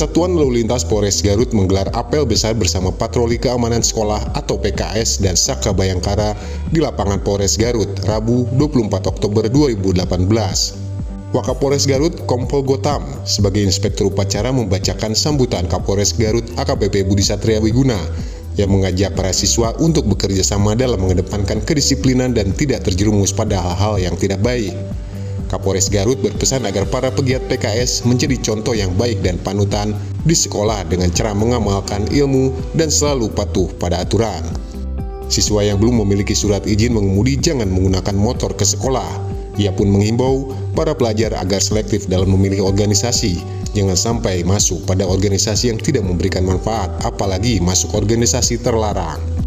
Satuan Lalu Lintas Polres Garut menggelar apel besar bersama Patroli Keamanan Sekolah atau PKS dan Saka Bayangkara di lapangan Polres Garut, Rabu 24 Oktober 2018. Wakapolres Garut, Kompol Gotam, sebagai inspektur upacara membacakan sambutan Kapolres Garut AKBP Budi Satria Wiguna yang mengajak para siswa untuk bekerja sama dalam mengedepankan kedisiplinan dan tidak terjerumus pada hal-hal yang tidak baik. Kapolres Garut berpesan agar para pegiat PKS menjadi contoh yang baik dan panutan di sekolah dengan cara mengamalkan ilmu dan selalu patuh pada aturan. Siswa yang belum memiliki surat izin mengemudi jangan menggunakan motor ke sekolah. Ia pun menghimbau para pelajar agar selektif dalam memilih organisasi. Jangan sampai masuk pada organisasi yang tidak memberikan manfaat, apalagi masuk organisasi terlarang.